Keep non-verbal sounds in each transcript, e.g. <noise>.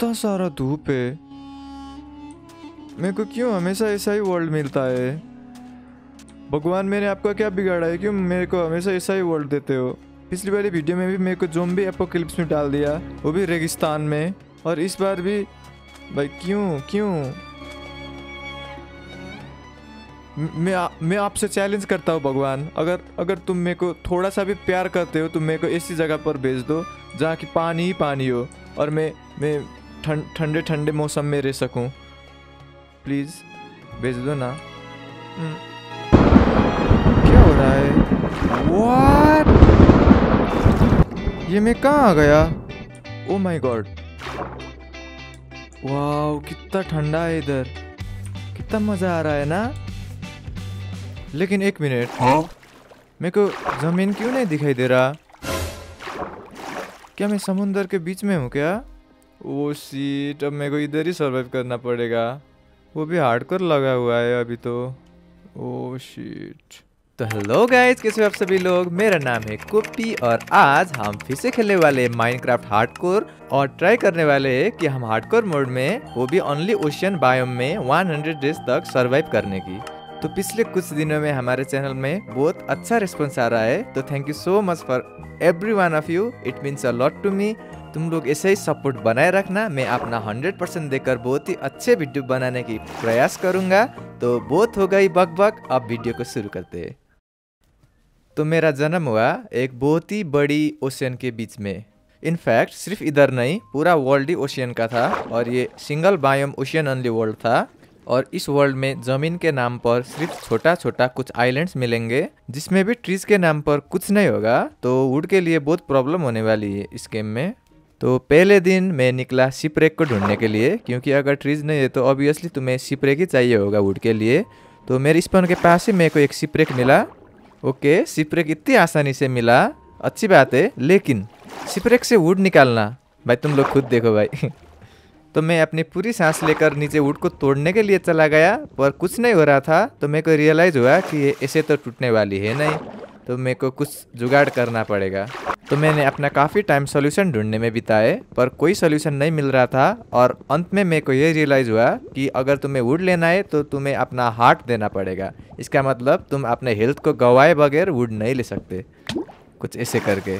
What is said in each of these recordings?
कितना सारा धूप है। मेरे को क्यों हमेशा ऐसा ही वर्ल्ड मिलता है? भगवान मैंने आपका क्या बिगाड़ा है? क्यों मेरे को हमेशा ऐसा ही वर्ल्ड देते हो? पिछली वाली वीडियो में भी मेरे को जो भी जोम्बी एपोकलिप्स में डाल दिया वो भी रेगिस्तान में। और इस बार भी भाई क्यों क्यों? मैं आ, मैं आपसे चैलेंज करता हूँ भगवान। अगर अगर तुम मेरे को थोड़ा सा भी प्यार करते हो तो मेरे को ऐसी जगह पर भेज दो जहाँ की पानी ही पानी हो। और मैं मैं ठंड ठंडे ठंडे मौसम में रह सकूँ। प्लीज़ भेज दो ना। हम्म। क्या हो रहा है? What? ये मैं कहाँ आ गया? ओ माय गॉड वाह कितना ठंडा है इधर। कितना मज़ा आ रहा है ना? लेकिन एक मिनट। मेरे को ज़मीन क्यों नहीं दिखाई दे रहा? क्या मैं समुंदर के बीच में हूँ क्या? ओ सीट अब मेरे को इधर ही सर्वाइव करना पड़ेगा। वो भी हार्ड हार्डकोर लगा हुआ है अभी तो। ओ शिट तो हेलो गाइस कैसे हो आप सभी लोग? मेरा नाम है कुप्पी और आज हम फिर से खेलने वाले माइनक्राफ्ट हार्डकोर और ट्राई करने वाले हैं कि हम हार्डकोर मोड में वो भी ओनली ओशियन बायोम में 100 डेज़ तक सरवाइव करने की। तो पिछले कुछ दिनों में हमारे चैनल में बहुत अच्छा रिस्पॉन्स आ रहा है। तो thank you so much for every one of you it means a lot to me तुम लोग ऐसे ही सपोर्ट बनाए रखना। मैं अपना 100% देकर बहुत ही अच्छे वीडियो बनाने की प्रयास करूँगा। तो बहुत हो गई बक बक। अब वीडियो को शुरू करते तो मेरा जन्म हुआ एक बहुत ही बड़ी ओशियन के बीच में। इनफैक्ट सिर्फ़ इधर नहीं, पूरा वर्ल्ड ही ओशियन का था। और ये single biome ocean only world था। और इस वर्ल्ड में ज़मीन के नाम पर सिर्फ़ छोटा छोटा कुछ आइलैंड्स मिलेंगे, जिसमें भी ट्रीज के नाम पर कुछ नहीं होगा तो वुड के लिए बहुत प्रॉब्लम होने वाली है इस गेम में। तो पहले दिन मैं निकला शिपरेक को ढूँढने के लिए, क्योंकि अगर ट्रीज नहीं है तो ऑब्वियसली तुम्हें शिपरेक ही चाहिए होगा वुड के लिए। तो मेरे स्पॉन के पास ही मेरे को एक शिपरेक मिला। ओके शिपरेक इतनी आसानी से मिला, अच्छी बात है, लेकिन शिपरेक से वुड निकालना, भाई तुम लोग खुद देखो भाई। <laughs> तो मैं अपनी पूरी सांस लेकर नीचे वुड को तोड़ने के लिए चला गया, पर कुछ नहीं हो रहा था तो मेरे को रियलाइज़ हुआ कि ये ऐसे तो टूटने वाली है नहीं तो मेरे को कुछ जुगाड़ करना पड़ेगा। तो मैंने अपना काफ़ी टाइम सॉल्यूशन ढूँढने में बिताए, पर कोई सॉल्यूशन नहीं मिल रहा था, और अंत में मेरे को ये रियलाइज़ हुआ कि अगर तुम्हें वुड लेना है तो तुम्हें अपना हार्ट देना पड़ेगा। इसका मतलब तुम अपने हेल्थ को गवाए बगैर वुड नहीं ले सकते। कुछ ऐसे करके।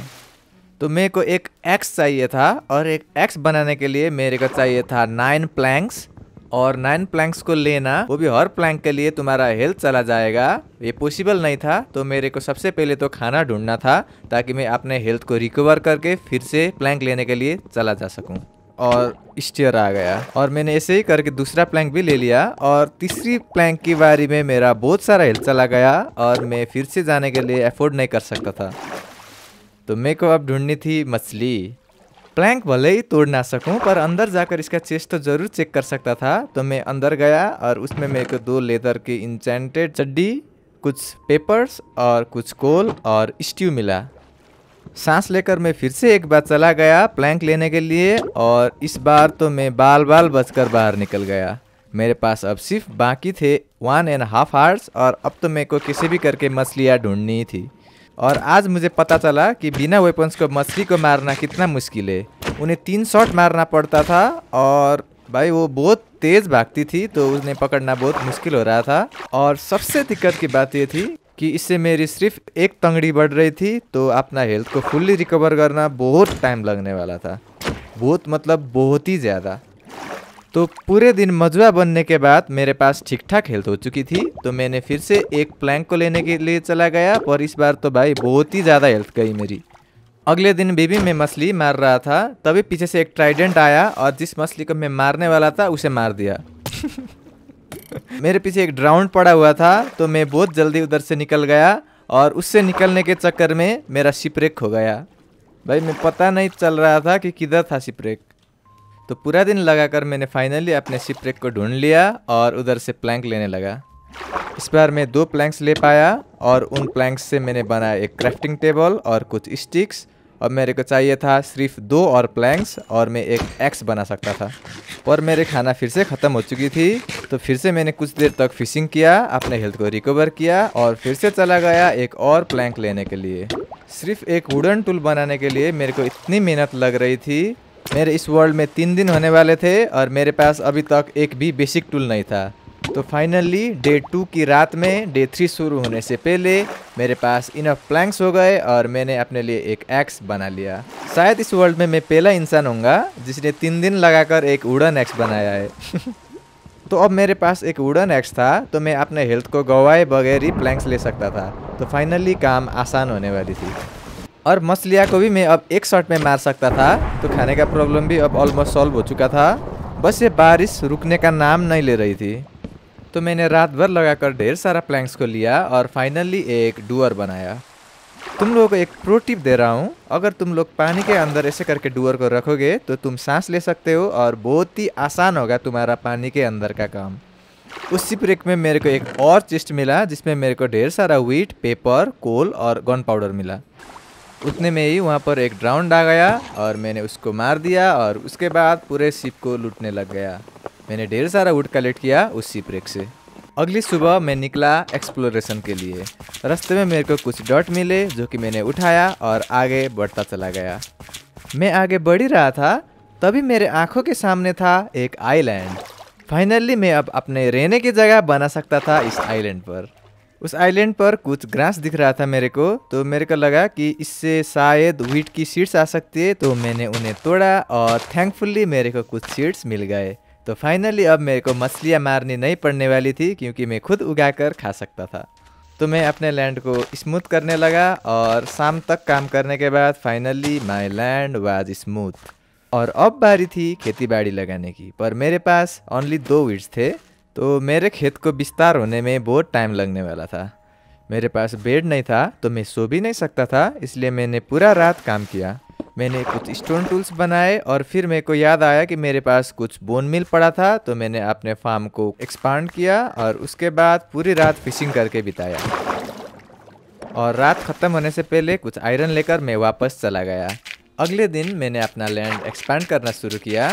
तो मेरे को एक एक्स चाहिए था और एक एक्स बनाने के लिए मेरे को चाहिए था नाइन प्लैंक्स और नाइन प्लैंक्स को लेना, वो भी हर प्लैंक के लिए तुम्हारा हेल्थ चला जाएगा। ये पॉसिबल नहीं था तो मेरे को सबसे पहले तो खाना ढूंढना था ताकि मैं अपने हेल्थ को रिकवर करके फिर से प्लैंक लेने के लिए चला जा सकूँ। और स्टेयर आ गया। और मैंने ऐसे ही करके दूसरा प्लैंक भी ले लिया और तीसरी प्लैंक की बारी में मेरा बहुत सारा हेल्थ चला गया और मैं फिर से जाने के लिए अफोर्ड नहीं कर सकता था। तो मेरे को अब ढूंढनी थी मछली। प्लैंक भले ही तोड़ ना सकूँ, पर अंदर जाकर इसका चेस्ट तो ज़रूर चेक कर सकता था। तो मैं अंदर गया और उसमें मेरे को दो लेदर की इंचेंटेड चड्डी, कुछ पेपर्स और कुछ कोल और स्ट्यू मिला। सांस लेकर मैं फिर से एक बार चला गया प्लैंक लेने के लिए और इस बार तो मैं बाल बाल बचकर बाहर निकल गया। मेरे पास अब सिर्फ़ बाकी थे वन एंड हाफ़ आवर्स और अब तो मेरे को किसी भी करके मछलियाँ ढूंढनी थी। और आज मुझे पता चला कि बिना वेपन्स को, मछली को मारना कितना मुश्किल है। उन्हें तीन शॉट मारना पड़ता था और भाई वो बहुत तेज़ भागती थी तो उन्हें पकड़ना बहुत मुश्किल हो रहा था। और सबसे दिक्कत की बात ये थी कि इससे मेरी सिर्फ़ एक तंगड़ी बढ़ रही थी तो अपना हेल्थ को फुल्ली रिकवर करना बहुत टाइम लगने वाला था। बहुत मतलब बहुत ही ज़्यादा। तो पूरे दिन मजुआ बनने के बाद मेरे पास ठीक ठाक हेल्थ हो चुकी थी तो मैंने फिर से एक प्लैंक को लेने के लिए चला गया पर इस बार तो भाई बहुत ही ज़्यादा हेल्थ गई मेरी। अगले दिन भी, मैं मछली मार रहा था तभी पीछे से एक ट्राइडेंट आया और जिस मछली को मैं मारने वाला था उसे मार दिया। <laughs> मेरे पीछे एक ड्राउंड पड़ा हुआ था तो मैं बहुत जल्दी उधर से निकल गया और उससे निकलने के चक्कर में मेरा शिपरेक हो गया। भाई मैं पता नहीं चल रहा था कि किधर था शिपरेक तो पूरा दिन लगाकर मैंने फाइनली अपने शिपरेक को ढूंढ लिया और उधर से प्लैंक लेने लगा। इस बार मैं दो प्लैंक्स ले पाया और उन प्लैंक्स से मैंने बनाया एक क्राफ्टिंग टेबल और कुछ स्टिक्स और मेरे को चाहिए था सिर्फ़ दो और प्लैंक्स और मैं एक एक्स बना सकता था। पर मेरे खाना फिर से ख़त्म हो चुकी थी तो फिर से मैंने कुछ देर तक फिशिंग किया, अपने हेल्थ को रिकवर किया और फिर से चला गया एक और प्लैंक लेने के लिए। सिर्फ़ एक वुडन टूल बनाने के लिए मेरे को इतनी मेहनत लग रही थी मेरे इस वर्ल्ड में तीन दिन होने वाले थे और मेरे पास अभी तक एक भी बेसिक टूल नहीं था। तो फाइनली डे टू की रात में डे थ्री शुरू होने से पहले मेरे पास इनफ प्लैंक्स हो गए और मैंने अपने लिए एक एक्स बना लिया। शायद इस वर्ल्ड में मैं पहला इंसान होऊँगा जिसने तीन दिन लगाकर एक वुडन एक्स बनाया है। <laughs> तो अब मेरे पास एक वुडन एक्स था तो मैं अपने हेल्थ को गवाए बगैर ही प्लैंक्स ले सकता था। तो फाइनली काम आसान होने वाली थी। और मछलिया को भी मैं अब एक शॉट में मार सकता था तो खाने का प्रॉब्लम भी अब ऑलमोस्ट सॉल्व हो चुका था। बस ये बारिश रुकने का नाम नहीं ले रही थी। तो मैंने रात भर लगाकर ढेर सारा प्लैंक्स को लिया और फाइनली एक डुअर बनाया। तुम लोगों को एक प्रो टिप दे रहा हूँ, अगर तुम लोग पानी के अंदर ऐसे करके डुअर को रखोगे तो तुम सांस ले सकते हो और बहुत ही आसान होगा तुम्हारा पानी के अंदर का काम। उसी ब्रेक में मेरे को एक और चिस्ट मिला, जिसमें मेरे को ढेर सारा वीट पेपर कोल और गन पाउडर मिला। उतने में ही वहाँ पर एक ड्राउंड आ गया और मैंने उसको मार दिया और उसके बाद पूरे शिप को लूटने लग गया। मैंने ढेर सारा वुड कलेक्ट किया उस शिप रेक से। अगली सुबह मैं निकला एक्सप्लोरेशन के लिए। रास्ते में मेरे को कुछ डॉट मिले जो कि मैंने उठाया और आगे बढ़ता चला गया। मैं आगे बढ़ ही रहा था, तभी मेरे आँखों के सामने था एक आइलैंड फाइनली मैं अब अपने रहने की जगह बना सकता था इस आइलैंड पर। उस आइलैंड पर कुछ ग्रास दिख रहा था मेरे को तो मेरे को लगा कि इससे शायद व्हीट की सीड्स आ सकती है तो मैंने उन्हें तोड़ा और थैंकफुली मेरे को कुछ सीड्स मिल गए। तो फाइनली अब मेरे को मछलियाँ मारनी नहीं पड़ने वाली थी, क्योंकि मैं खुद उगाकर खा सकता था। तो मैं अपने लैंड को स्मूथ करने लगा और शाम तक काम करने के बाद finally my land was smooth और अब बारी थी खेती बाड़ी लगाने की, पर मेरे पास ओनली दो वीड्स थे। तो मेरे खेत को विस्तार होने में बहुत टाइम लगने वाला था। मेरे पास बेड नहीं था तो मैं सो भी नहीं सकता था, इसलिए मैंने पूरा रात काम किया। मैंने कुछ स्टोन टूल्स बनाए और फिर मेरे को याद आया कि मेरे पास कुछ बोन मिल पड़ा था तो मैंने अपने फार्म को एक्सपांड किया और उसके बाद पूरी रात फिशिंग करके बिताया। और रात ख़त्म होने से पहले कुछ आयरन लेकर मैं वापस चला गया। अगले दिन मैंने अपना लैंड एक्सपांड करना शुरू किया।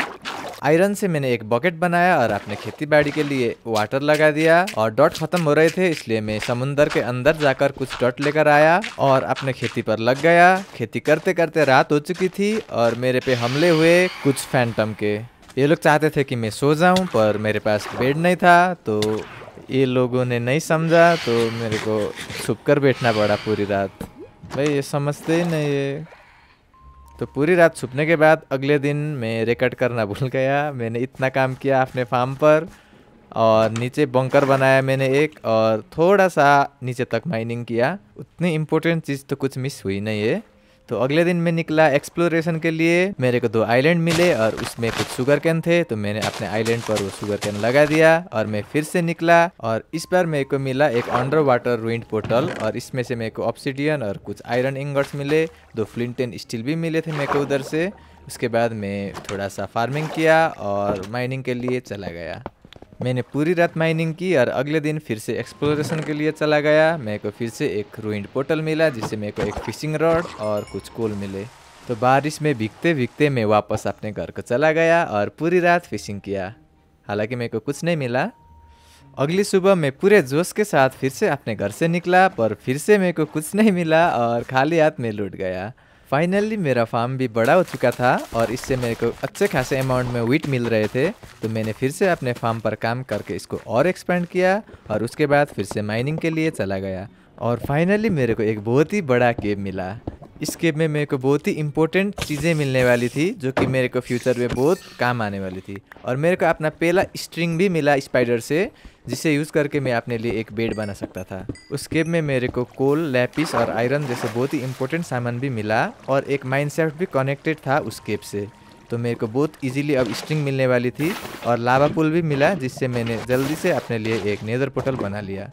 आयरन से मैंने एक बकेट बनाया और अपने खेती बाड़ी के लिए वाटर लगा दिया और डॉट खत्म हो रहे थे, इसलिए मैं समुन्दर के अंदर जाकर कुछ डॉट लेकर आया और अपने खेती पर लग गया। खेती करते करते रात हो चुकी थी और मेरे पे हमले हुए कुछ फैंटम के। ये लोग चाहते थे कि मैं सो जाऊँ, पर मेरे पास बेड नहीं था तो ये लोगों ने नहीं समझा तो मेरे को छुप कर बैठना पड़ा पूरी रात। भाई, ये समझते ही नहीं है। तो पूरी रात छुपने के बाद अगले दिन मैं रिकॉर्ड करना भूल गया। मैंने इतना काम किया अपने फार्म पर और नीचे बंकर बनाया मैंने एक और थोड़ा सा नीचे तक माइनिंग किया। उतनी इम्पोर्टेंट चीज़ तो कुछ मिस हुई नहीं है। तो अगले दिन मैं निकला एक्सप्लोरेशन के लिए। मेरे को दो आइलैंड मिले और उसमें कुछ शुगर कैन थे तो मैंने अपने आइलैंड पर वो शुगर कैन लगा दिया और मैं फिर से निकला और इस बार मेरे को मिला एक अंडर वाटर विंड पोर्टल और इसमें से मेरे को ऑप्सीडियन और कुछ आयरन इंगर्ट्स मिले। दो फ्लिंट स्टील भी मिले थे मेरे को उधर से। उसके बाद मैं थोड़ा सा फ़ार्मिंग किया और माइनिंग के लिए चला गया। मैंने पूरी रात माइनिंग की और अगले दिन फिर से एक्सप्लोरेशन के लिए चला गया। मेरे को फिर से एक रूइंड पोर्टल मिला, जिससे मेरे को एक फिशिंग रॉड और कुछ कोल मिले। तो बारिश में भीगते भीगते मैं वापस अपने घर को चला गया और पूरी रात फिशिंग किया। हालाँकि मेरे को कुछ नहीं मिला। अगली सुबह मैं पूरे जोश के साथ फिर से अपने घर से निकला, पर फिर से मेरे को कुछ नहीं मिला और खाली हाथ में लुट गया। फाइनली मेरा फार्म भी बड़ा हो चुका था और इससे मेरे को अच्छे खासे अमाउंट में वीट मिल रहे थे तो मैंने फिर से अपने फार्म पर काम करके इसको और एक्सपेंड किया और उसके बाद फिर से माइनिंग के लिए चला गया। और फाइनली मेरे को एक बहुत ही बड़ा केब मिला। इस केब में मेरे को बहुत ही इंपॉर्टेंट चीज़ें मिलने वाली थी, जो कि मेरे को फ्यूचर में बहुत काम आने वाली थी। और मेरे को अपना पहला स्ट्रिंग भी मिला स्पाइडर से, जिसे यूज़ करके मैं अपने लिए एक बेड बना सकता था। उस केब में मेरे को कोल लैपिस और आयरन जैसे बहुत ही इंपॉर्टेंट सामान भी मिला, और एक माइंड भी कनेक्टेड था उस केब से। तो मेरे को बहुत इजीली अब स्ट्रिंग मिलने वाली थी और लावा पुल भी मिला, जिससे मैंने जल्दी से अपने लिए एक नेदर पोर्टल बना लिया।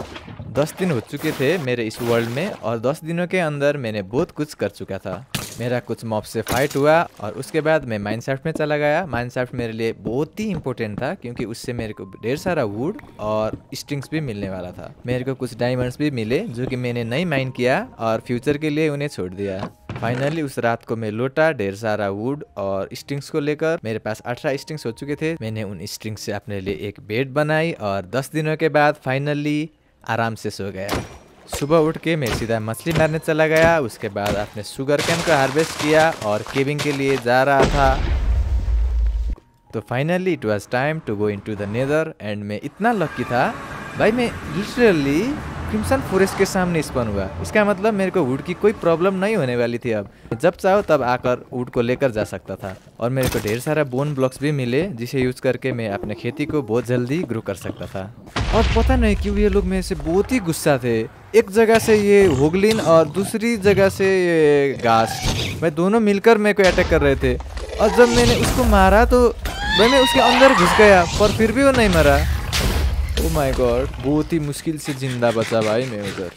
दस दिन हो चुके थे मेरे इस वर्ल्ड में और दस दिनों के अंदर मैंने बहुत कुछ कर चुका था। मेरा कुछ मॉब से फाइट हुआ और उसके बाद मैं माइनसाफ्ट में चला गया। माइनसाफ्ट मेरे लिए बहुत ही इंपॉर्टेंट था क्योंकि उससे मेरे को ढेर सारा वुड और स्ट्रिंग्स भी मिलने वाला था। मेरे को कुछ डायमंड्स भी मिले जो कि मैंने नहीं माइन किया और फ्यूचर के लिए उन्हें छोड़ दिया। फाइनली उस रात को मैं लौटा ढेर सारा वुड और स्ट्रिंग्स को लेकर। मेरे पास अठारह स्ट्रिंग्स हो चुके थे। मैंने उन स्ट्रिंग्स से अपने लिए एक बेड बनाई और दस दिनों के बाद फाइनली आराम से सो गया। सुबह उठ के मैं सीधा मछली मारने चला गया, उसके बाद आपने शुगर कैन का हार्वेस्ट किया और केविंग के लिए जा रहा था। तो finally it was time to go in to the nether and मैं इतना लक्की था। भाई मैं लिटरली क्रिम्सन फॉरेस्ट के सामने स्पन हुआ। इसका मतलब मेरे को वुड की कोई प्रॉब्लम नहीं होने वाली थी अब। जब चाहो तब आकर वुड को लेकर जा सकता था। और मेरे को ढेर सारा बोन ब्लॉक्स भी मिले, जिसे यूज़ करके मैं अपने खेती को बहुत जल्दी ग्रो कर सकता था। और पता नहीं क्यों ये लोग मेरे से बहुत ही गुस्सा थे। एक जगह से ये होगलिन और दूसरी जगह से ये घास। मैं दोनों मिलकर मेरे को अटैक कर रहे थे। और जब मैंने उसको मारा तो मैंने उसके अंदर घुस गया, पर फिर भी वो नहीं मरा। माय गॉड बहुत ही मुश्किल से ज़िंदा बचा भाई मैं उधर।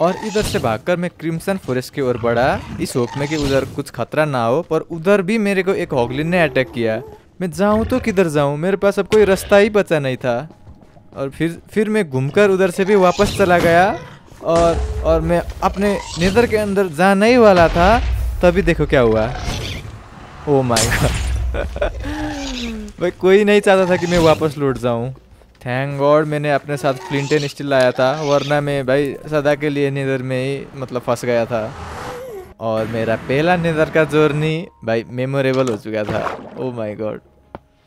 और इधर से भागकर मैं क्रिम्सन फॉरेस्ट की ओर बढ़ा। इस होप में कि उधर कुछ खतरा ना हो, पर उधर भी मेरे को एक हॉगलिन ने अटैक किया। मैं जाऊँ तो किधर जाऊँ? मेरे पास अब कोई रास्ता ही बचा नहीं था। और फिर फिर मैं घूमकर उधर से भी वापस चला गया। और और मैं अपने नेदर के अंदर जाना ही वाला था, तभी देखो क्या हुआ। ओ माय गॉड भाई कोई नहीं चाहता था कि मैं वापस लौट जाऊँ। थैंक गॉड मैंने अपने साथ क्लिंटन स्टील लाया था, वरना मैं भाई सदा के लिए नीदर में ही मतलब फंस गया था। और मेरा पहला नीदर का जर्नी भाई मेमोरेबल हो चुका था। Oh my God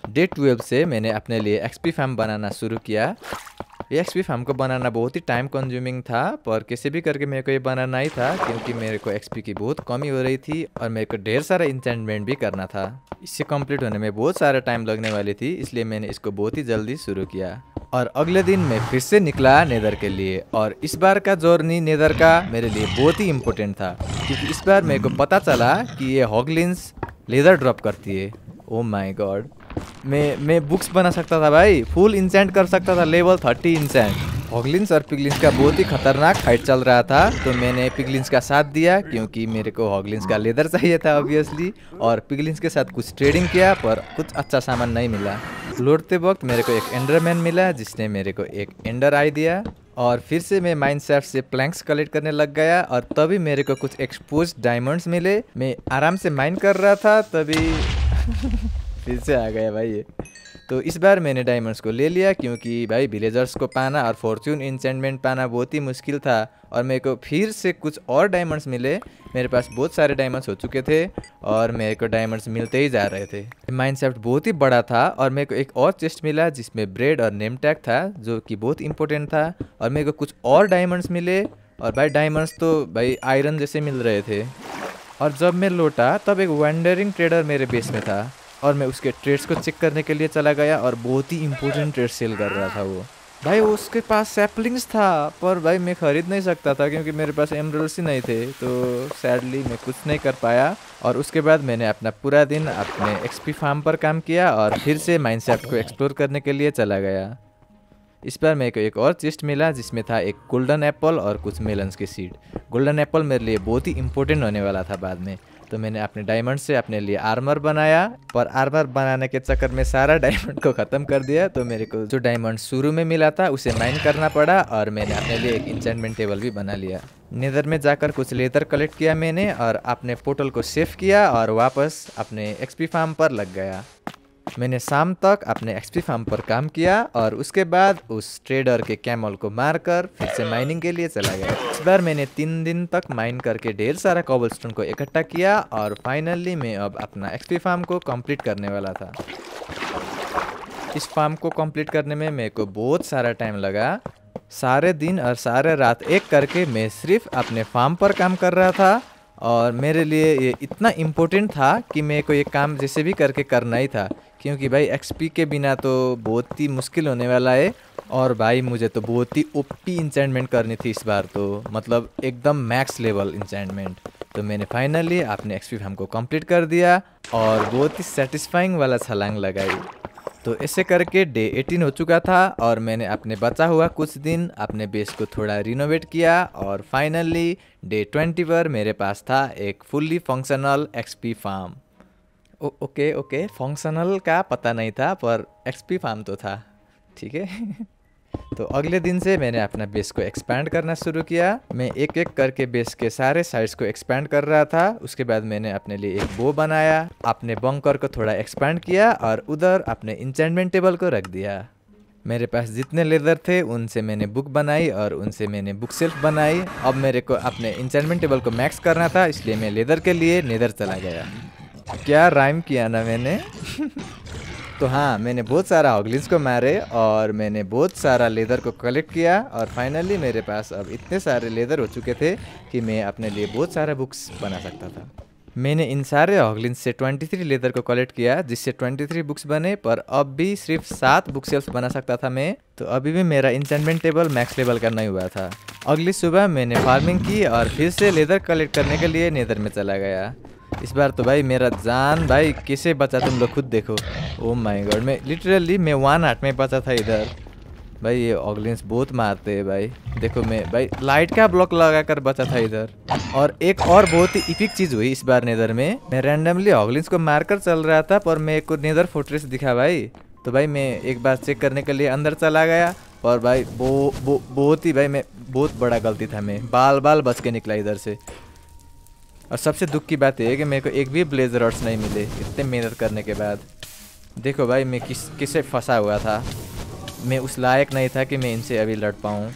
day twelve से मैंने अपने लिए एक्सपी फार्म बनाना शुरू किया। ये एक्सपी फार्म को बनाना बहुत ही टाइम कंज्यूमिंग था, पर किसी भी करके मेरे को ये बनाना ही था, क्योंकि मेरे को एक्सपी की बहुत कमी हो रही थी और मेरे को ढेर सारा इंचेंटमेंट भी करना था। इससे कंप्लीट होने में बहुत सारा टाइम लगने वाली थी, इसलिए मैंने इसको बहुत ही जल्दी शुरू किया। और अगले दिन मैं फिर से निकला नेदर के लिए, और इस बार का जर्नी नेदर का मेरे लिए बहुत ही इम्पोर्टेंट था, क्योंकि इस बार मेरे को पता चला कि ये हॉगलिन्स लेदर ड्रॉप करती है। ओ माई गॉड मैं मैं बुक्स बना सकता था भाई। फुल इंसेंट कर सकता था। लेवल थर्टी इंसेंट हॉगलिन्स और पिगलिन्स का बहुत ही खतरनाक फाइट चल रहा था। तो मैंने पिगलिंस का साथ दिया, क्योंकि मेरे को हॉगलिन्स का लेदर <laughs> चाहिए था ऑब्वियसली और पिगलिंस के साथ कुछ ट्रेडिंग किया, पर कुछ अच्छा सामान नहीं मिला। लौटते वक्त मेरे को एक एंडरमैन मिला, जिसने मेरे को एक एंडर आई दिया। और फिर से मैं माइंड से प्लैंक्स कलेक्ट करने लग गया, और तभी मेरे को कुछ एक्सपोज डायमंड्स मिले। मैं आराम से माइन कर रहा था, तभी <laughs> फिर से आ गया भाई ये। तो इस बार मैंने डायमंड्स को ले लिया क्योंकि भाई विलेजर्स को पाना और फॉर्च्यून इंसेंटमेंट पाना बहुत ही मुश्किल था और मेरे को फिर से कुछ और डायमंड्स मिले। मेरे पास बहुत सारे डायमंड्स हो चुके थे और मेरे को डायमंड्स मिलते ही जा रहे थे। माइंड बहुत ही बड़ा था और मेरे को एक और चेस्ट मिला जिसमें ब्रेड और नेम टैग था, जो कि बहुत इंपॉर्टेंट था और मेरे को कुछ और डायमंड्स मिले और भाई डायमंड्स तो भाई आयरन जैसे मिल रहे थे। और जब मैं लौटा तब एक वंडरिंग ट्रेडर मेरे बेस में था। और मैं उसके ट्रेड्स को चेक करने के लिए चला गया और बहुत ही इंपॉर्टेंट ट्रेड सेल कर रहा था वो। भाई, उसके पास सैपलिंग्स था, पर भाई, मैं ख़रीद नहीं सकता था क्योंकि मेरे पास एमरल्स ही नहीं थे तो सैडली मैं कुछ नहीं कर पाया। और उसके बाद मैंने अपना पूरा दिन अपने एक्सपी फार्म पर काम किया और फिर से माइनसेफ्ट को एक्सप्लोर करने के लिए चला गया। इस बार मेरे को एक और चेस्ट मिला, जिसमें था एक गोल्डन एप्पल और कुछ मेलन्स के सीड गोल्डन एप्पल मेरे लिए बहुत ही इंपॉर्टेंट होने वाला था बाद में। तो मैंने अपने डायमंड से अपने लिए आर्मर बनाया, पर आर्मर बनाने के चक्कर में सारा डायमंड को ख़त्म कर दिया तो मेरे को जो डायमंड शुरू में मिला था, उसे माइन करना पड़ा और मैंने अपने लिए एक इंचमेंट टेबल भी बना लिया। नेदर में जाकर कुछ लेदर कलेक्ट किया मैंने और अपने पोर्टल को सेव किया और वापस अपने एक्सपी फार्म पर लग गया। मैंने शाम तक अपने एक्सपी फार्म पर काम किया और उसके बाद उस ट्रेडर के कैमल को मारकर फिर से माइनिंग के लिए चला गया। इस बार मैंने तीन दिन तक माइन करके ढेर सारा कॉबलस्टोन को इकट्ठा किया और फाइनली मैं अब अपना एक्सपी फार्म को कंप्लीट करने वाला था। इस फार्म को कंप्लीट करने में मेरे को बहुत सारा टाइम लगा। सारे दिन और सारे रात एक करके मैं सिर्फ़ अपने फार्म पर काम कर रहा था और मेरे लिए ये इतना इम्पोर्टेंट था कि मेरे को ये काम जैसे भी करके करना ही था। क्योंकि भाई एक्सपी के बिना तो बहुत ही मुश्किल होने वाला है। और भाई मुझे तो बहुत ही ओपी इंचेंटमेंट करनी थी इस बार तो। मतलब एकदम मैक्स लेवल इंचेंटमेंट तो मैंने फाइनली अपने एक्सपी फार्म को कंप्लीट कर दिया और बहुत ही सेटिस्फाइंग वाला छलांग लगाई। तो ऐसे करके डे 18 हो चुका था और मैंने अपने बचा हुआ कुछ दिन अपने बेस को थोड़ा रिनोवेट किया और फाइनली डे 20 पर मेरे पास था एक fully functional XP farm okay okay functional का पता नहीं था, पर एक्सपी फार्म तो था, ठीक है? <laughs> तो अगले दिन से मैंने अपना बेस को एक्सपैंड करना शुरू किया। मैं एक एक करके बेस के सारे साइड्स को एक्सपैंड कर रहा था। उसके बाद मैंने अपने लिए एक बो बनाया, अपने बंकर को थोड़ा एक्सपैंड किया और उधर अपने इंचेंटमेंट टेबल को रख दिया। मेरे पास जितने लेदर थे, उनसे मैंने बुक बनाई और उनसे मैंने बुक सेल्फ बनाई। अब मेरे को अपने इंचेंटमेंट टेबल को मैक्स करना था, इसलिए मैं लेदर के लिए नेदर चला गया। क्या राइम किया ना मैंने? तो हाँ मैंने बहुत सारा हॉगलिन्स को मारे और मैंने बहुत सारा लेदर को कलेक्ट किया और फाइनली मेरे पास अब इतने सारे लेदर हो चुके थे कि मैं अपने लिए बहुत सारा बुक्स बना सकता था। मैंने इन सारे हॉगलिन्स से 23 लेदर को कलेक्ट किया, जिससे 23 बुक्स बने, पर अब भी सिर्फ़ सात बुक सेल्फ बना सकता था मैं। तो अभी भी मेरा इंचेंटमेंट टेबल मैक्स लेवल का नहीं हुआ था। अगली सुबह मैंने फ़ार्मिंग की और फिर से लेदर कलेक्ट करने के लिए नेदर में चला गया। इस बार तो भाई मेरा जान, भाई कैसे बचा तुम लोग खुद देखो। ओ माय गॉड मैं लिटरली मैं वन हार्ट में बचा था इधर। भाई ये ऑगलेंस बहुत मारते हैं भाई। देखो मैं, भाई लाइट का ब्लॉक लगा कर बचा था इधर। और एक और बहुत ही इपिक चीज़ हुई इस बार नेदर में। मैं रैंडमली ऑगलेंस को मारकर चल रहा था, पर मैं को नेदर फोर्ट्रेस दिखा भाई। तो भाई मैं एक बार चेक करने के लिए अंदर चला गया, और भाई बहुत ही भाई मैं, बहुत बड़ा गलती था मैं। बाल बाल बच के निकला इधर से। और सबसे दुख की बात यह है कि मेरे को एक भी ब्लेजर अर्ट्स नहीं मिले, इतने मेहनत करने के बाद। देखो भाई, मैं किस, किसे फंसा हुआ था। मैं उस लायक नहीं था कि मैं इनसे अभी लड़ पाऊँ।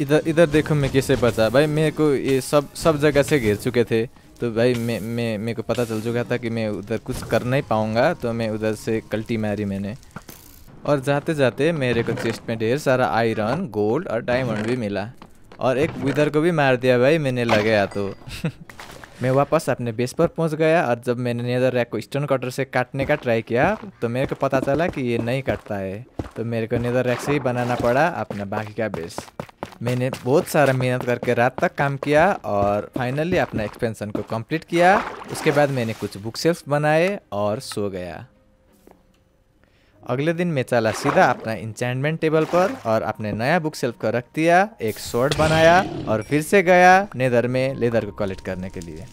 इधर इधर देखो मैं कैसे बचा भाई, मेरे को ये सब सब जगह से घेर चुके थे। तो भाई, मैं मैं, मेरे को पता चल चुका था कि मैं उधर कुछ कर नहीं पाऊँगा तो मैं उधर से कल्टी मारी मैंने। और जाते जाते मेरे को चेस्ट में ढेर सारा आयरन गोल्ड और डायमंड भी मिला। और एक विदर को भी मार दिया भाई मैंने लगाया तो। <laughs> मैं वापस अपने बेस पर पहुँच गया और जब मैंने नेदर रैक को स्टोन कटर से काटने का ट्राई किया तो मेरे को पता चला कि ये नहीं काटता है। तो मेरे को नेदर रैक से ही बनाना पड़ा अपना बाकी का बेस मैंने बहुत सारा मेहनत करके रात तक काम किया और फाइनली अपना एक्सपेंशन को कंप्लीट किया। उसके बाद मैंने कुछ बुक सेल्फ बनाए और सो गया। अगले दिन मैं चला सीधा अपना इंचैंटमेंट टेबल पर और अपने नया बुक सेल्फ को रख दिया, एक शॉर्ट बनाया और फिर से गया नेदर में लेदर को कलेक्ट करने के लिए।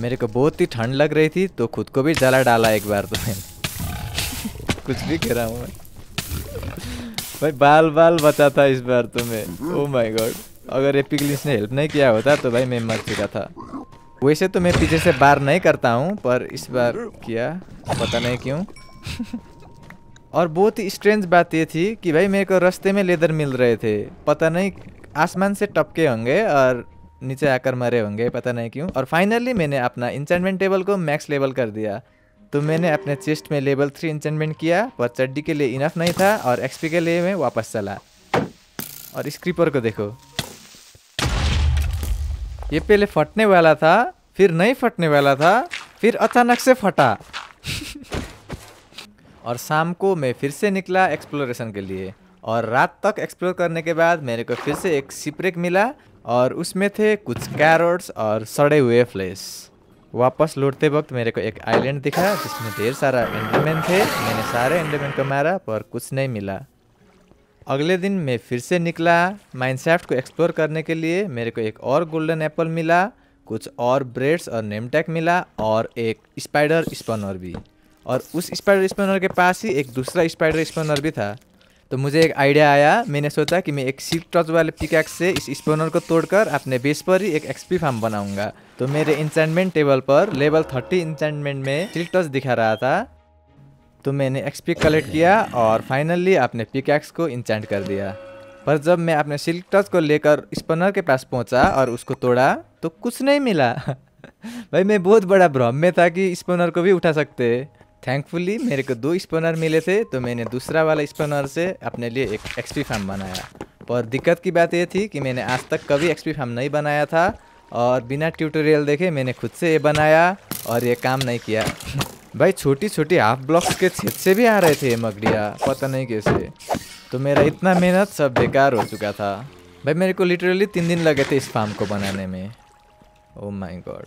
मेरे को बहुत ही ठंड लग रही थी तो खुद को भी जला डाला एक बार तो मैं <laughs> कुछ भी कह रहा हूँ मैं। भाई, बाल बाल बचा था इस बार तो मैं। ओ माय गॉड अगर एपिकलिस ने हेल्प नहीं किया होता तो भाई मैं मर चुका था। वैसे तो मैं पीछे से बार नहीं करता हूँ, पर इस बार किया, पता नहीं क्यों। <laughs> और बहुत ही स्ट्रेंज बात ये थी कि भाई मेरे को रास्ते में लेदर मिल रहे थे। पता नहीं, आसमान से टपके होंगे और नीचे आकर मरे होंगे, पता नहीं क्यों। और फाइनली मैंने अपना इंचमेंट टेबल को मैक्स लेवल कर दिया। तो मैंने अपने चेस्ट में लेवल थ्री इंचमेंट किया, पर चड्डी के लिए इनफ नहीं था और एक्सपी के लिए मैं वापस चला। और इस क्रीपर को देखो। ये पहले फटने वाला था, फिर नहीं फटने वाला था, फिर अचानक से फटा। और शाम को मैं फिर से निकला एक्सप्लोरेशन के लिए। और रात तक एक्सप्लोर करने के बाद मेरे को फिर से एक सिपरेक मिला और उसमें थे कुछ कैरोट्स और सड़े हुए फ्लेस वापस लौटते वक्त मेरे को एक आइलैंड दिखा जिसमें ढेर सारा एंडरमैन थे। मैंने सारे एंडरमैन को मारा पर कुछ नहीं मिला। अगले दिन मैं फिर से निकला। माइनसाफ्ट को एक्सप्लोर करने के लिए मेरे को एक और गोल्डन एप्पल मिला, कुछ और ब्रेड्स और नेमटैक मिला और एक स्पाइडर स्पनर भी। और उस स्पाइडर स्पनर के पास ही एक दूसरा स्पाइडर स्पनर भी था। तो मुझे एक आइडिया आया, मैंने सोचा कि मैं एक सिल्क टच वाले पिकैक्स से इस स्पनर को तोड़कर अपने बेस पर ही एक एक्सपी फार्म बनाऊँगा। तो मेरे इंचमेंट टेबल पर लेवल थर्टी इंचमेंट में सिल्क टच दिखा रहा था। तो मैंने एक्सपी कलेक्ट किया और फाइनली अपने पिकैक्स को इंचेंट कर दिया। पर जब मैं अपने सिल्क टच को लेकर स्पनर के पास पहुँचा और उसको तोड़ा तो कुछ नहीं मिला। <laughs> भाई, मैं बहुत बड़ा भ्रम में था कि स्पनर को भी उठा सकते। थैंकफुली मेरे को दो स्पनर मिले थे तो मैंने दूसरा वाला स्पनर से अपने लिए एक एक्सपी फार्म बनाया। पर दिक्कत की बात ये थी कि मैंने आज तक कभी एक्सपी फार्म नहीं बनाया था, और बिना ट्यूटोरियल देखे मैंने खुद से ये बनाया, और ये काम नहीं किया। <laughs> भाई छोटी छोटी हाफ़ ब्लॉक्स के छेद से भी आ रहे थे ये मगड़िया, पता नहीं कैसे। तो मेरा इतना मेहनत सब बेकार हो चुका था। भाई, मेरे को लिटरली तीन दिन लगे थे इस फार्म को बनाने में। ओ माई गॉड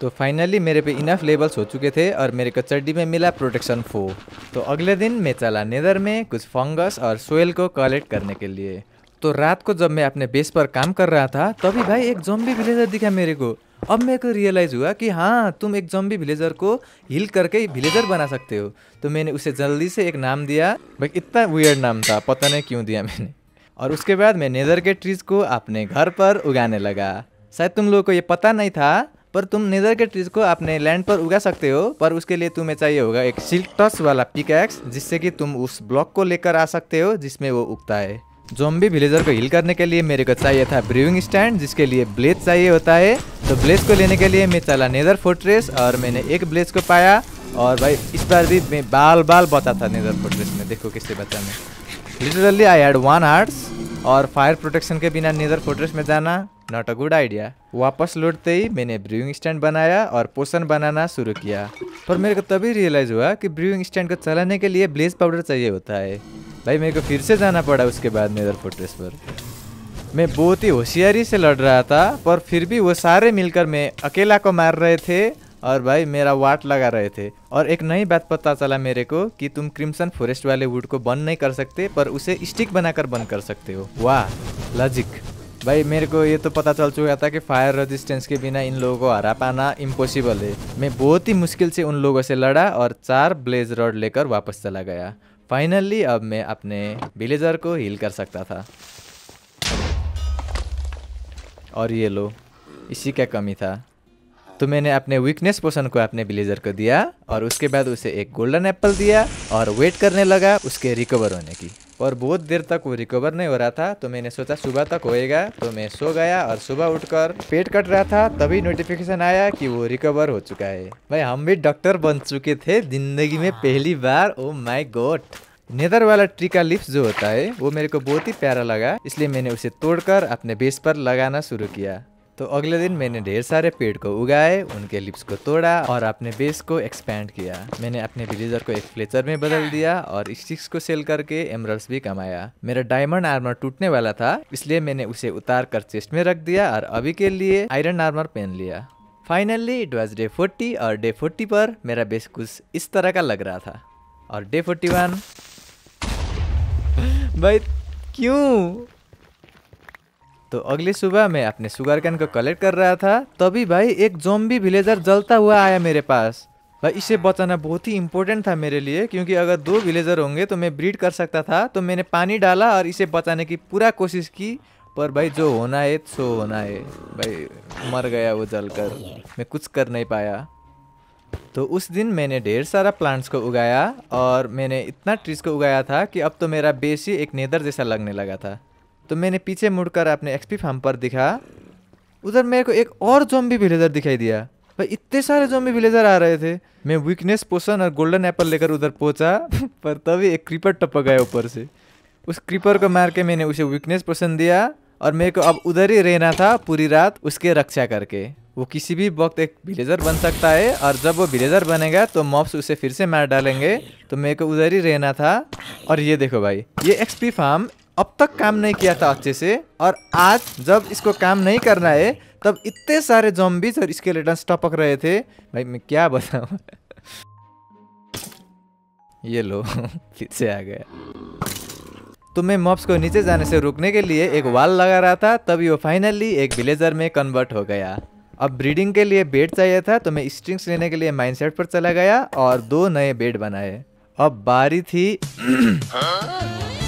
तो फाइनली मेरे पे इनफ लेबल्स हो चुके थे और मेरे को चड्डी में मिला प्रोटेक्शन फो तो अगले दिन मैं चला नेदर में कुछ फंगस और सोयल को कलेक्ट करने के लिए। तो रात को जब मैं अपने बेस पर काम कर रहा था, तभी भाई एक जॉम्बी विलेजर दिखा मेरे को। अब मेरे को रियलाइज़ हुआ कि हाँ तुम एक जॉम्बी विलेजर को हिल करके विलेजर बना सकते हो। तो मैंने उसे जल्दी से एक नाम दिया। भाई, इतना वियर्ड नाम था, पता नहीं क्यों दिया मैंने। और उसके बाद मैं नेदर के ट्रीज को अपने घर पर उगाने लगा। शायद तुम लोगों को ये पता नहीं था पर तुम नेदर के ट्रीज को अपने लैंड पर उगा सकते हो, पर उसके लिए तुम्हें चाहिए होगा एक सिल्क टच वाला पिकैक्स जिससे कि तुम उस ब्लॉक को लेकर आ सकते हो, जिसमें वो उगता है। जोम्बी विलेजर को हिल करने के लिए मेरे को चाहिए था ब्रीविंग स्टैंड जिसके लिए ब्लेज चाहिए होता है। तो ब्लेज को लेने के लिए मैं चला नेदर फोर्ट्रेस और मैंने एक ब्लेज को पाया, और भाई, इस बार भी मैं बाल बाल बचा था नेदर फोर्ट्रेस में। देखो किससे बचा मैं। Literally I had one hearts और फायर प्रोटेक्शन के बिना नेदर फोर्ट्रेस में जाना। नॉट अ गुड आइडिया वापस लौटते ही मैंने ब्रूइंग स्टैंड बनाया और पोषण बनाना शुरू किया। पर मेरे को तभी रियलाइज़ हुआ कि ब्रूइंग स्टैंड को चलाने के लिए ब्लेज पाउडर चाहिए होता है। भाई, मेरे को फिर से जाना पड़ा उसके बाद नेदर फोर्ट्रेस पर। मैं बहुत ही होशियारी से लड़ रहा था, पर फिर भी वो सारे मिलकर मैं अकेला को मार रहे थे और भाई, मेरा वाट लगा रहे थे। और एक नई बात पता चला मेरे को कि तुम क्रिम्सन फॉरेस्ट वाले वुड को बंद नहीं कर सकते, पर उसे स्टिक बनाकर बंद कर सकते हो। वाह लॉजिक भाई, मेरे को ये तो पता चल चुका था कि फायर रेजिस्टेंस के बिना इन लोगों को हरा पाना इम्पॉसिबल है। मैं बहुत ही मुश्किल से उन लोगों से लड़ा और चार ब्लेज रॉड लेकर वापस चला गया। फाइनली अब मैं अपने विलेजर को हील कर सकता था। और ये लो, इसी का कमी था। तो मैंने अपने वीकनेस पोशन को अपने विलेजर को दिया और उसके बाद उसे एक गोल्डन एप्पल दिया और वेट करने लगा उसके रिकवर होने की। और बहुत देर तक वो रिकवर नहीं हो रहा था तो मैंने सोचा सुबह तक होएगा तो मैं सो गया और सुबह उठकर पेट कट रहा था तभी नोटिफिकेशन आया कि वो रिकवर हो चुका है। भाई हम भी डॉक्टर बन चुके थे ज़िंदगी में पहली बार। ओ माई गोड नेदर वाला ट्री का लिप्स जो होता है वो मेरे को बहुत ही प्यारा लगा इसलिए मैंने उसे तोड़कर अपने बेस पर लगाना शुरू किया। तो अगले दिन मैंने ढेर सारे पेड़ को उगाए, उनके लिप्स को तोड़ा और अपने बेस को एक्सपैंड किया। मैंने अपने विलेजर को एक फ्लेचर में बदल दिया और स्टिक्स को सेल करके एमरल्स भी कमाया। मेरा डायमंड आर्मर टूटने वाला था, इसलिए मैंने उसे उतार कर चेस्ट में रख दिया और अभी के लिए आयरन आर्मर पहन लिया। Finally it was day forty और डे फोर्टी पर मेरा बेस कुछ इस तरह का लग रहा था। और डे फोर्टी वन भाई, क्यों? तो अगली सुबह मैं अपने सुगर कैन को कलेक्ट कर रहा था, तभी भाई एक जोम्बी विलेजर जलता हुआ आया मेरे पास। भाई, इसे बचाना बहुत ही इंपॉर्टेंट था मेरे लिए, क्योंकि अगर दो विलेजर होंगे तो मैं ब्रीड कर सकता था तो मैंने पानी डाला और इसे बचाने की पूरा कोशिश की, पर भाई जो होना है, सो होना है। भाई, मर गया वो जलकर। मैं कुछ कर नहीं पाया। तो उस दिन मैंने ढेर सारा प्लांट्स को उगाया, और मैंने इतना ट्रीज को उगाया था कि अब तो मेरा बेस ही एक नेदर जैसा लगने लगा था। तो मैंने पीछे मुड़कर अपने एक्सपी फार्म पर दिखा। उधर मेरे को एक और जोम्बी विलेजर दिखाई दिया। भाई, इतने सारे जोम्बी विलेजर आ रहे थे। मैं वीकनेस पोषण और गोल्डन एप्पल लेकर उधर पहुँचा, <laughs> पर तभी एक क्रीपर टपक गया ऊपर से। उस क्रीपर को मार के मैंने उसे वीकनेस पोषण दिया, और मेरे को अब उधर ही रहना था पूरी रात उसके रक्षा करके। वो किसी भी वक्त एक विलेजर बन सकता है, और जब वो विलेजर बनेगा तो मॉब्स उसे फिर से मार डालेंगे। तो मेरे को उधर ही रहना था। और ये देखो भाई, ये एक्सपी फार्म अब तक काम नहीं किया था अच्छे से, और आज जब इसको काम नहीं करना है, तब इतने सारे जॉम्बीज और इसके लेटर्स टपक रहे थे। भाई, मैं क्या बताऊँ? <laughs> ये लो, <laughs> फिर से आ गया। तो मैं मॉब्स को नीचे जाने से रोकने के लिए एक वाल लगा रहा था, तभी वो फाइनली एक विलेजर में कन्वर्ट हो गया। अब ब्रीडिंग के लिए बेड चाहिए था तो मैं स्ट्रिंग्स लेने के लिए माइंडसेट पर चला गया और दो नए बेड बनाए। अब बारी थी <clears throat>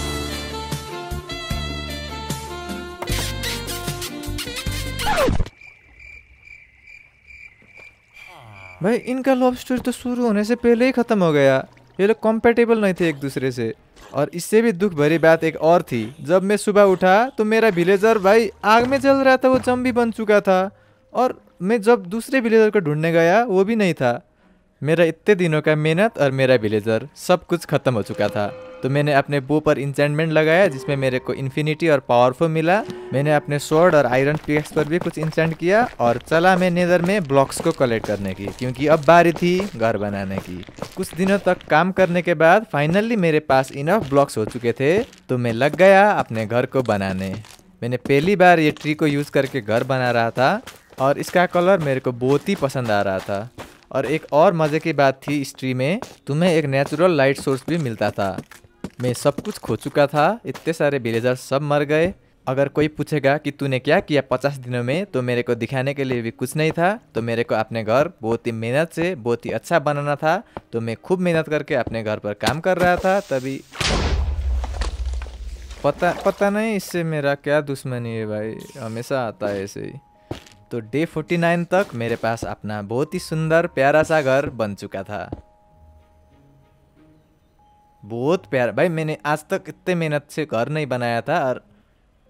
भाई, इनका लव स्टोरी तो शुरू होने से पहले ही ख़त्म हो गया। ये लोग कॉम्पेटेबल नहीं थे एक दूसरे से। और इससे भी दुख भरी बात एक और थी। जब मैं सुबह उठा तो मेरा विलेजर भाई आग में जल रहा था, वो जम्बी बन चुका था। और मैं जब दूसरे विलेजर को ढूँढने गया, वो भी नहीं था। मेरा इतने दिनों का मेहनत और मेरा विलेजर सब कुछ खत्म हो चुका था। तो मैंने अपने बो पर इंचेंटमेंट लगाया, जिसमें मेरे को इन्फिनिटी और पावरफुल मिला। मैंने अपने स्वॉर्ड और आयरन पिक्स पर भी कुछ इंचेंट किया और चला मैं नेदर में ब्लॉक्स को कलेक्ट करने की, क्योंकि अब बारी थी घर बनाने की। कुछ दिनों तक काम करने के बाद फाइनली मेरे पास इनफ ब्लॉक्स हो चुके थे तो मैं लग गया अपने घर को बनाने। मैंने पहली बार ये ट्री को यूज़ करके घर बना रहा था और इसका कलर मेरे को बहुत ही पसंद आ रहा था। और एक और मज़े की बात थी इस ट्री में, तुम्हें एक नेचुरल लाइट सोर्स भी मिलता था। मैं सब कुछ खो चुका था, इतने सारे विलेजर सब मर गए। अगर कोई पूछेगा कि तूने क्या किया पचास दिनों में तो मेरे को दिखाने के लिए भी कुछ नहीं था। तो मेरे को अपने घर बहुत ही मेहनत से, बहुत ही अच्छा बनाना था। तो मैं खूब मेहनत करके अपने घर पर काम कर रहा था, तभी पता पता नहीं इससे मेरा क्या दुश्मनी है भाई। हमेशा आता है ऐसे ही। तो डे फोर्टी नाइन तक मेरे पास अपना बहुत ही सुंदर प्यारा सा घर बन चुका था। बहुत प्यारा, भाई मैंने आज तक इतने मेहनत से घर नहीं बनाया था और,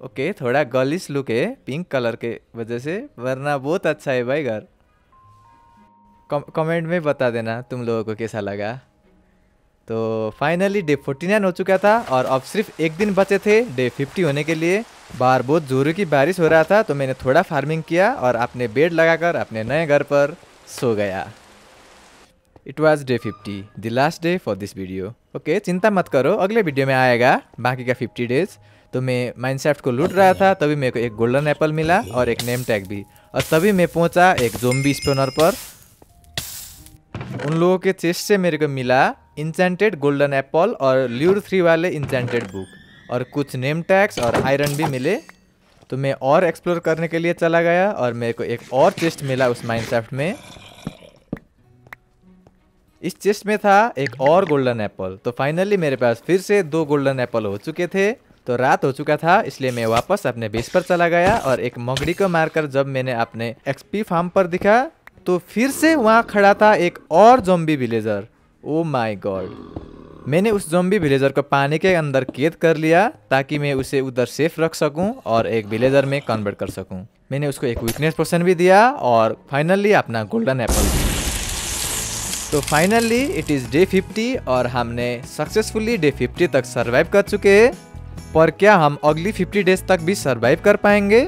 ओके, थोड़ा गलिस लुक है पिंक कलर के वजह से, वरना बहुत अच्छा है भाई घर। कमेंट में बता देना तुम लोगों को कैसा लगा। तो फाइनली डे फोर्टी नाइन हो चुका था और अब सिर्फ़ एक दिन बचे थे डे फिफ्टी होने के लिए। बाहर बहुत जोरों की बारिश हो रहा था तो मैंने थोड़ा फ़ार्मिंग किया और अपने बेड लगाकर अपने नए घर पर सो गया। It was day fifty the last day for this video okay चिंता मत करो, अगले वीडियो में आएगा, बाकी का फिफ्टी डेज़ तो मैं माइनसेफ्ट को लूट रहा था, तभी मेरे को एक गोल्डन एप्पल मिला और एक नेम टैग भी। और तभी मैं पहुँचा एक जोम्बी स्पोनर पर। उन लोगों के चेस्ट से मेरे को मिला इंचेंटेड गोल्डन एप्पल और ल्यूर थ्री वाले इंचेंटेड बुक और कुछ नेम टैक्स और आयरन भी मिले। तो मैं और एक्सप्लोर करने के लिए चला गया और मेरे को एक और चेस्ट मिला उस माइनसेफ्ट में। इस चेस्ट में था एक और गोल्डन एप्पल तो फाइनली मेरे पास फिर से दो गोल्डन एप्पल हो चुके थे। तो रात हो चुका था, इसलिए मैं वापस अपने बेस पर चला गया और एक मगड़ी को मारकर जब मैंने अपने एक्सपी फार्म पर दिखा तो फिर से वहाँ खड़ा था एक और zombie villager oh my god मैंने उस जोम्बी विलेजर को पानी के अंदर कैद कर लिया ताकि मैं उसे उधर सेफ़ रख सकूँ और एक विलेजर में कन्वर्ट कर सकूँ। मैंने उसको एक वीकनेस पोशन भी दिया और फाइनली अपना गोल्डन एप्पल तो फाइनली इट इज़ डे 50 और हमने सक्सेसफुली डे 50 तक सरवाइव कर चुके हैं। पर क्या हम अगली 50 डेज़ तक भी सरवाइव कर पाएँगे?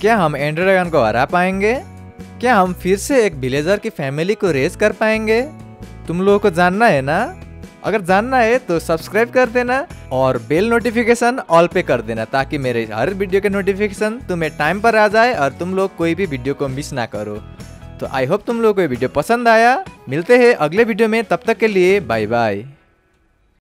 क्या हम एंड्रैगन को हरा पाएँगे? क्या हम फिर से एक विलेजर की फैमिली को रेज कर पाएँगे? तुम लोगों को जानना है ना? अगर जानना है तो सब्सक्राइब कर देना और बेल नोटिफिकेशन ऑल पे कर देना ताकि मेरे हर वीडियो के नोटिफिकेशन तुम्हें टाइम पर आ जाए और तुम लोग कोई भी वीडियो को मिस ना करो। तो आई होप तुम लोगों को ये वीडियो पसंद आया। मिलते हैं अगले वीडियो में, तब तक के लिए बाय बाय